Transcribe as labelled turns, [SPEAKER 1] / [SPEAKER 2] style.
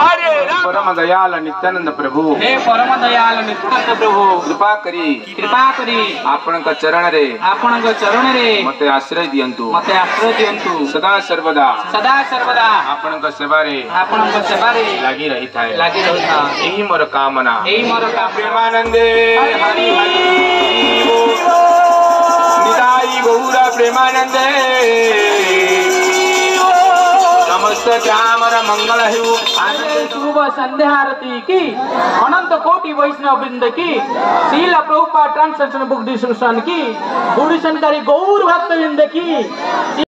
[SPEAKER 1] परम दयाल नित्यानंद प्रभु
[SPEAKER 2] हे परम दयाल नित्यानंद प्रभु।
[SPEAKER 1] कृपा करी
[SPEAKER 2] कृपा करी
[SPEAKER 1] आपण का चरण रे।
[SPEAKER 2] आपण का चरण रे।
[SPEAKER 1] मते आश्रय दियंतु।
[SPEAKER 2] मते आश्रय दियंतु।
[SPEAKER 1] सदा सर्वदा।
[SPEAKER 2] सदा सर्वदा।
[SPEAKER 1] आपण का सेवा रे।
[SPEAKER 2] आपण का सेवा रे।
[SPEAKER 1] लागी रही थाए
[SPEAKER 2] लागी रही था
[SPEAKER 1] यही मोर कामना।
[SPEAKER 2] यही मोर कामना।
[SPEAKER 1] प्रेमानंद हरि हरि निताई गौरा प्रेमानंद। मंगल
[SPEAKER 2] शुभ संध्या आरती की अनंत कोटि वैष्णव बिंद की शील प्रभुपा ट्रांसलेशन बुक डिस्ट्रीब्यूशन की गौर भक्त बिंद की